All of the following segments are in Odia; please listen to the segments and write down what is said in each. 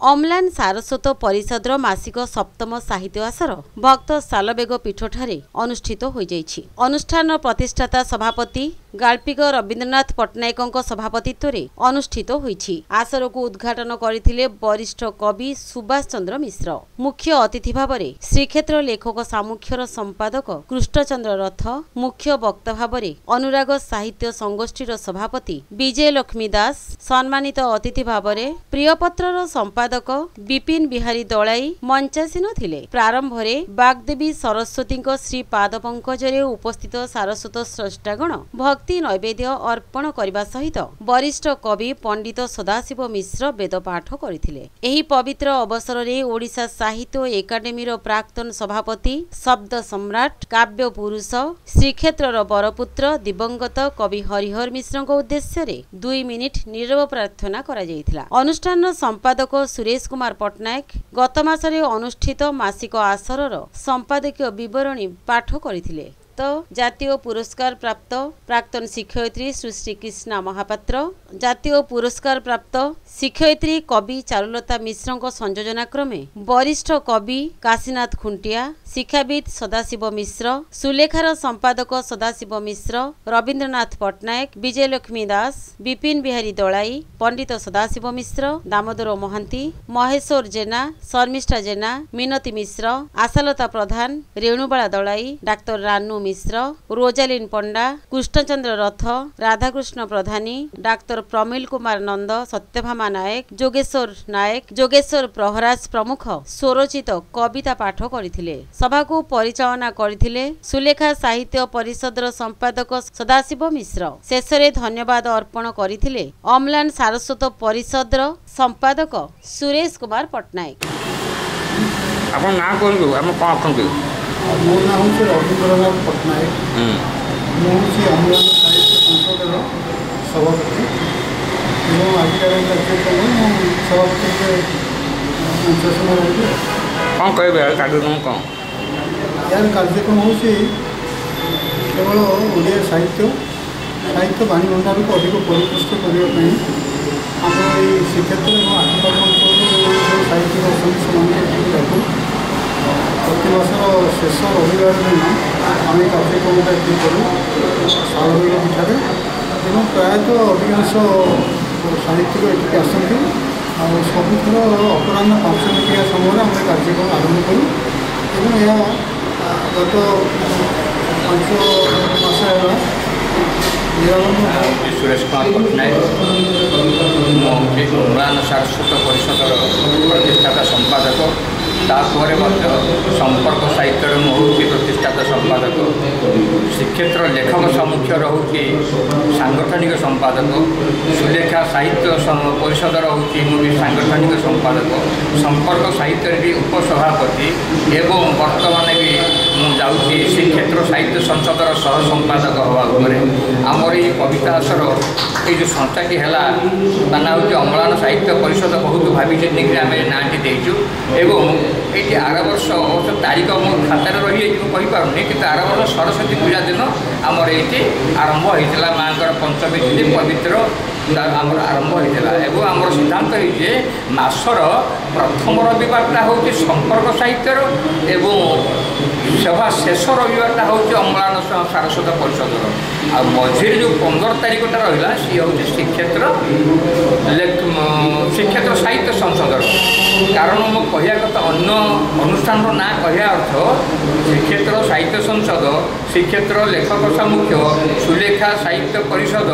ଅମ୍ଲାନ ସାରସ୍ୱତ ପରିଷଦର ମାସିକ ସପ୍ତମ ସାହିତ୍ୟ ଆସର ଭକ୍ତ ସାଲବେଗ ପୀଠଠାରେ ଅନୁଷ୍ଠିତ ହୋଇଯାଇଛି। ଅନୁଷ୍ଠାନର ପ୍ରତିଷ୍ଠାତା ସଭାପତି ଗାଳ୍ପିକ ରବୀନ୍ଦ୍ରନାଥ ପଟ୍ଟନାୟକଙ୍କ ସଭାପତିତ୍ୱରେ ଅନୁଷ୍ଠିତ ହୋଇଛି। ଆସରକୁ ଉଦ୍ଘାଟନ କରିଥିଲେ ବରିଷ୍ଠ କବି ସୁଭାଷ ଚନ୍ଦ୍ର ମିଶ୍ର। ମୁଖ୍ୟ ଅତିଥି ଭାବରେ ଶ୍ରୀକ୍ଷେତ୍ର ଲେଖକ ସାମୁଖ୍ୟର ସମ୍ପାଦକ କୃଷ୍ଣଚନ୍ଦ୍ର ରଥ ମୁଖ୍ୟ ବକ୍ତା ଭାବରେ ଅନୁରାଗ ସାହିତ୍ୟ ସଂଗୋଷ୍ଠୀର ସଭାପତି ବିଜୟ ଲକ୍ଷ୍ମୀ ଦାସ ସମ୍ମାନିତ ଅତିଥି ଭାବରେ ପ୍ରିୟପତ୍ରର ସମ୍ପାଦକ ବିପିନ ବିହାରୀ ଦଳାଇ ମଞ୍ଚାସୀନ ଥିଲେ। ପ୍ରାରମ୍ଭରେ ବାଗ୍ଦେବୀ ସରସ୍ୱତୀଙ୍କ ଶ୍ରୀ ପାଦ ପଙ୍କଜରେ ଉପସ୍ଥିତ ସାରସ୍ୱତ ସ୍ରଷ୍ଟାଗଣ ଭକ୍ତି ନୈବେଦ୍ୟ ଅର୍ପଣ କରିବା ସହିତ ବରିଷ୍ଠ କବି ପଣ୍ଡିତ ସଦାଶିବ ମିଶ୍ର ବେଦ ପାଠ କରିଥିଲେ। ଏହି ପବିତ୍ର ଅବସରରେ ଓଡ଼ିଶା ସାହିତ୍ୟ ଏକାଡେମୀର ପ୍ରାକ୍ତନ ସଭାପତି ଶବ୍ଦ ସମ୍ରାଟ କାବ୍ୟ ପୁରୁଷ ଶ୍ରୀକ୍ଷେତ୍ରର ବରପୁତ୍ର ଦିବଙ୍ଗତ କବି ହରିହର ମିଶ୍ରଙ୍କ ଉଦ୍ଦେଶ୍ୟରେ ଦୁଇ ମିନିଟ୍ ନିରବ ପ୍ରାର୍ଥନା କରାଯାଇଥିଲା। ଅନୁଷ୍ଠାନର ସମ୍ପାଦକ ସୁରେଶ କୁମାର ପଟ୍ଟନାୟକ ଗତ ମାସରେ ଅନୁଷ୍ଠିତ ମାସିକ ଆସରର ସମ୍ପାଦକୀୟ ବିବରଣୀ ପାଠ କରିଥିଲେ। ତ ଜାତୀୟ ପୁରସ୍କାର ପ୍ରାପ୍ତ ପ୍ରାକ୍ତନ ଶିକ୍ଷୟିତ୍ରୀ ସୁଶ୍ରୀ କୃଷ୍ଣା ମହାପାତ୍ର ଜାତୀୟ ପୁରସ୍କାର ପ୍ରାପ୍ତ ଶିକ୍ଷୟିତ୍ରୀ କବି ଚାରୁଲତା ମିଶ୍ରଙ୍କ ସଂଯୋଜନା କ୍ରମେ ବରିଷ୍ଠ କବି କାଶୀନାଥ ଖୁଣ୍ଟିଆ ଶିକ୍ଷାବିତ ସଦାଶିବ ମିଶ୍ର ସୁଲେଖାର ସମ୍ପାଦକ ସଦାଶିବ ମିଶ୍ର ରବୀନ୍ଦ୍ରନାଥ ପଟ୍ଟନାୟକ ବିଜୟଲକ୍ଷ୍ମୀ ଦାସ ବିପିନ ବିହାରୀ ଦଳାଇ ପଣ୍ଡିତ ସଦାଶିବ ମିଶ୍ର ଦାମୋଦର ମହାନ୍ତି ମହେଶ୍ୱର ଜେନା ଶର୍ମିଷ୍ଠା ଜେନା ମିନତୀ ମିଶ୍ର ଆଶାଲତା ପ୍ରଧାନ ରେଣୁବାଳା ଦଳାଇ ଡାକ୍ତର ରାନୁ ମିଶ୍ର ରୋଜାଲିନ ପଣ୍ଡା କୃଷ୍ଣଚନ୍ଦ୍ର ରଥ ରାଧାକୃଷ୍ଣ ପ୍ରଧାନୀ ଡାକ୍ତର ପ୍ରମିଲ କୁମାର ନନ୍ଦ ସତ୍ୟଭାମା ନାୟକ ଯୋଗେଶ୍ୱର ନାୟକ ଯୋଗେଶ୍ୱର ପ୍ରହରାଜ ପ୍ରମୁଖ ସ୍ୱରଚିତ କବିତା ପାଠ କରିଥିଲେ। ସଭାକୁ ପରିଚାଳନା କରିଥିଲେ ସୁଲେଖା ସାହିତ୍ୟ ପରିଷଦର ସମ୍ପାଦକ ସଦାଶିବ ମିଶ୍ର। ଶେଷରେ ଧନ୍ୟବାଦ ଅର୍ପଣ କରିଥିଲେ ଅମ୍ଲାନ ସାରସ୍ୱତ ପରିଷଦର ସମ୍ପାଦକ ସୁରେଶ କୁମାର ପଟ୍ଟନାୟକ। ଆପଣ ନାଁ କୁହନ୍ତୁ ଆମେ କ'ଣ ଅଛନ୍ତି? ମୋ ନାଁ ହେଉଛି ରବୀନ୍ଦ୍ରନାଥ ପଟ୍ଟନାୟକ। ମୁଁ ହେଉଛି ଅମ୍ଳାନ ସାହିତ୍ୟ ସଂସଦର ସଭାପତି। ଏବଂ ଆଜିକାର କାର୍ଯ୍ୟକ୍ରମ ମୁଁ ରହିବି କ'ଣ କହିବେ କାର୍ଯ୍ୟକ୍ରମ କ'ଣ? ଏହାର କାର୍ଯ୍ୟକ୍ରମ ହେଉଛି କେବଳ ଓଡ଼ିଆ ସାହିତ୍ୟ ସାହିତ୍ୟ ବାଣୀ ଭଣ୍ଡାରକୁ ଅଧିକ ପରିପୃଷ୍ଟ କରିବା ପାଇଁ ଆମର ଏଇ ଶ୍ରୀକ୍ଷେତ୍ର ଏବଂ ଆଖପାଖ ଅଞ୍ଚଳରେ ଯେଉଁ ସାହିତ୍ୟିକ ଅଛନ୍ତି ସେମାନଙ୍କୁ ଡାକୁ ପ୍ରତି ମାସର ଶେଷ ରବିବାର ଦିନ ଆମେ ଏ କାର୍ଯ୍ୟକ୍ରମଟା ଏଠି କରୁ ସାଳବେଗ ପିଠାରେ ଏବଂ ପ୍ରାୟତଃ ଅଧିକାଂଶ ସାହିତ୍ୟିକ ଏଠିକି ଆସନ୍ତି ଆଉ ସବୁଥର ଅପରାହ୍ନ ପାଞ୍ଚ ମିନିଟିଆ ସମୟରେ ଆମେ କାର୍ଯ୍ୟକ୍ରମ ଆରମ୍ଭ କରୁ ଏବଂ ଏହା ଗତ ପାଞ୍ଚ ମାସ ହେଲା ସୁରେଶ କୁମାର ପଟ୍ଟନାୟକ। ଉନ୍ନୟନ ସାରସ୍ୱତ ପରିଷଦର ପ୍ରତିଷ୍ଠାତା ସମ୍ପାଦକ। ତାପରେ ମଧ୍ୟ ସମ୍ପର୍କ ସାହିତ୍ୟରେ ମୁଁ ହେଉଛି ପ୍ରତିଷ୍ଠାତା ସମ୍ପାଦକ। ଶ୍ରୀକ୍ଷେତ୍ର ଲେଖକ ସାମୁଖ୍ୟର ହେଉଛି ସାଂଗଠନିକ ସମ୍ପାଦକ। ସୁଲେଖା ସାହିତ୍ୟ ପରିଷଦର ହେଉଛି ମୁଁ ବି ସାଂଗଠନିକ ସମ୍ପାଦକ। ସମ୍ପର୍କ ସାହିତ୍ୟରେ ବି ଉପସଭାପତି। ଏବଂ ବର୍ତ୍ତମାନ ବି ସାହିତ୍ୟ ସଂସଦର ସହ ସମ୍ପାଦକ ହେବା ଉପରେ ଆମର ଏଇ କବିତା ଆସର ଏଇ ଯେଉଁ ସଂସ୍ଥାଟି ହେଲା ତା ନାଁ ହେଉଛି ଅମ୍ଳାନ ସାହିତ୍ୟ ପରିଷଦ ବହୁତ ଭାବିଚିନ୍ତିକିରି ଆମେ ନାଁଟି ଦେଇଛୁ ଏବଂ ଏଇଠି ଆର ବର୍ଷ ଅବଶ୍ୟ ତାରିଖ ମୋ ଖାତାରେ ରହିଯାଇଛି ମୁଁ କହିପାରୁନି କିନ୍ତୁ ଆର ବର୍ଷ ସରସ୍ୱତୀ ପୂଜା ଦିନ ଆମର ଏଇଠି ଆରମ୍ଭ ହୋଇଥିଲା ମାଆଙ୍କର ପଞ୍ଚମୀ ତିଥି ପବିତ୍ର ତା- ଆମର ଆରମ୍ଭ ହୋଇଥିଲା ଏବଂ ଆମର ସିଦ୍ଧାନ୍ତ ହେଇଛି ଯେ ମାସର ପ୍ରଥମ ରବିବାରଟା ହେଉଛି ସମ୍ପର୍କ ସାହିତ୍ୟର ଏବଂ ସଭା ଶେଷ ରବିବାରଟା ହେଉଛି ଅମ୍ଳାନ ସ- ସାରସ୍ୱତ ପରିଷଦର ଆଉ ମଝିରେ ଯେଉଁ ପନ୍ଦର ତାରିଖଟା ରହିଲା ସିଏ ହେଉଛି ଶ୍ରୀକ୍ଷେତ୍ର ଲେଖ- ମ- ଶ୍ରୀକ୍ଷେତ୍ର ସାହିତ୍ୟ ସଂସଦର କାରଣ ମୁଁ କହିବା କଥା ଅନ୍ୟ ଅନୁଷ୍ଠାନର ନାଁ କହିବା ଅର୍ଥ ଶ୍ରୀକ୍ଷେତ୍ର ସାହିତ୍ୟ ସଂସଦ ଶ୍ରୀକ୍ଷେତ୍ର ଲେଖକ ସାମୁଖ୍ୟ ସୁଲେଖା ସାହିତ୍ୟ ପରିଷଦ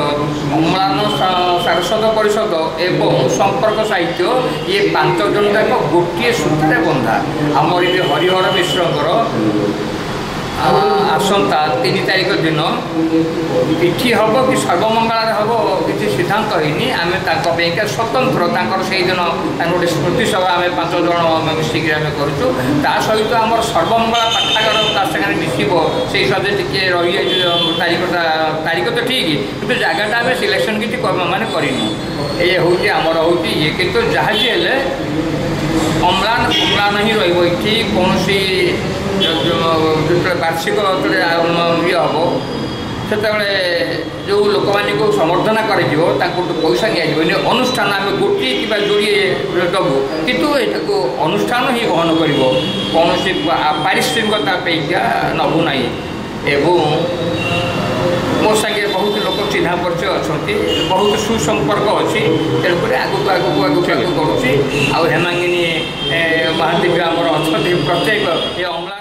ଅମ୍ଳାନ ସା- ସାରସ୍ୱତ ପରିଷଦ ଏବଂ ସମ୍ପର୍କ ସାହିତ୍ୟ ଇଏ ପାଞ୍ଚ ଜଣ ଯାକ ଗୋଟିଏ ସୂତ୍ରରେ ବନ୍ଧା। ଆମର ଏଠି ହରିହର ମିଶ୍ରଙ୍କର ଆସନ୍ତା ତିନି ତାରିଖ ଦିନ। ଏଠି ହେବ କି ସର୍ବମଙ୍ଗଳାରେ ହେବ କିଛି ସିଦ୍ଧାନ୍ତ ହେଇନି। ଆମେ ତାଙ୍କ ପାଇଁକା ସ୍ୱତନ୍ତ୍ର ତାଙ୍କର ସେଇଦିନ ତାଙ୍କର ଗୋଟେ ସ୍ମୃତି ସଭା ଆମେ ପାଞ୍ଚ ଜଣ ମିଶିକି ଆମେ କରୁଛୁ। ତା ସହିତ ଆମର ସର୍ବମଙ୍ଗଳା ପାଠାଗାର ତା ସାଙ୍ଗରେ ମିଶିବ। ସେଇ ସହିତ ଟିକେ ରହିଯାଇଛି ତାରିଖଟା ତାରିଖ ତ ଠିକ୍ କିନ୍ତୁ ଜାଗାଟା ଆମେ ସିଲେକ୍ସନ୍ କିଛି କ- ମାନେ କରିନୁ। ଏ ହେଉଛି ଆମର ହେଉଛି ଇଏ। କିନ୍ତୁ ଯାହା ବି ହେଲେ ଅମ୍ଳାନ ଅମ୍ଳାନ ହିଁ ରହିବ। ଏଠି କୌଣସି ଯେତେବେଳେ ବାର୍ଷିକ ଯେତେବେଳେ ଇଏ ହେବ ସେତେବେଳେ ଯେଉଁ ଲୋକମାନଙ୍କୁ ସମ୍ବର୍ଦ୍ଧନା କରାଯିବ ତାଙ୍କୁ ପଇସା ନିଆଯିବନି ଅନୁଷ୍ଠାନ ଆମେ ଗୋଟିଏ କିମ୍ବା ଯୋଡ଼ିଏ ଦେବୁ। କିନ୍ତୁ ଏଟାକୁ ଅନୁଷ୍ଠାନ ହିଁ ବହନ କରିବ। କୌଣସି ପାରିଶ୍ରମିକତା ପାଇଁକା ନେବୁ ନାହିଁ। ଏବଂ ମୋ ସାଙ୍ଗେ ବହୁତ ଲୋକ ଚିହ୍ନା ପରିଚୟ ଅଛନ୍ତି ବହୁତ ସୁସମ୍ପର୍କ ଅଛି ତେଣୁକରି ଆଗକୁ ଆଗକୁ ଆଗକୁ ଆଗକୁ କରୁଛି ଆଉ ହେମାଙ୍ଗିନୀ ମହାଦେବୀ ଆମର ଅଛନ୍ତି ପ୍ରତ୍ୟେକ ଏ ଅମ୍ଳା